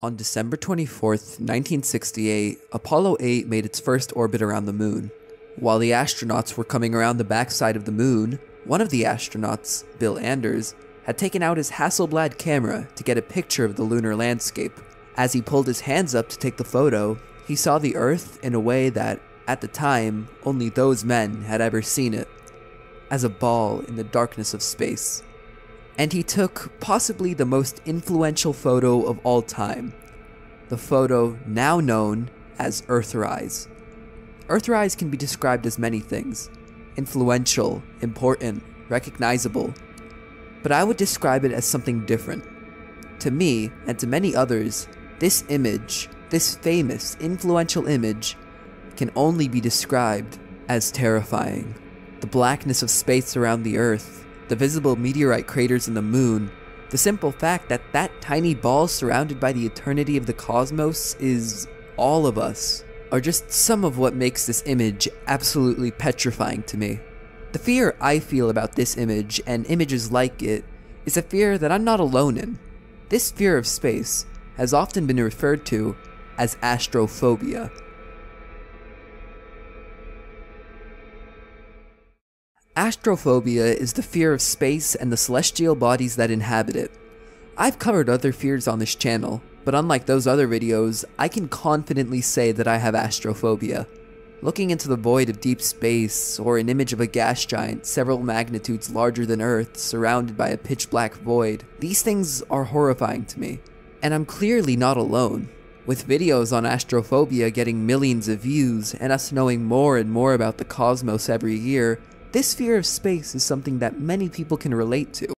On December 24, 1968, Apollo 8 made its first orbit around the moon. While the astronauts were coming around the backside of the moon, one of the astronauts, Bill Anders, had taken out his Hasselblad camera to get a picture of the lunar landscape. As he pulled his hands up to take the photo, he saw the Earth in a way that, at the time, only those men had ever seen it as a ball in the darkness of space and he took possibly the most influential photo of all time. The photo now known as Earthrise. Earthrise can be described as many things influential, important, recognizable. But I would describe it as something different. To me, and to many others, this image, this famous, influential image, can only be described as terrifying. The blackness of space around the Earth, the visible meteorite craters in the moon, the simple fact that that tiny ball surrounded by the eternity of the cosmos is all of us, are just some of what makes this image absolutely petrifying to me. The fear I feel about this image and images like it is a fear that I'm not alone in. This fear of space has often been referred to as astrophobia. Astrophobia is the fear of space and the celestial bodies that inhabit it. I've covered other fears on this channel, but unlike those other videos, I can confidently say that I have astrophobia. Looking into the void of deep space, or an image of a gas giant several magnitudes larger than Earth surrounded by a pitch black void, these things are horrifying to me. And I'm clearly not alone. With videos on astrophobia getting millions of views and us knowing more and more about the cosmos every year, this fear of space is something that many people can relate to.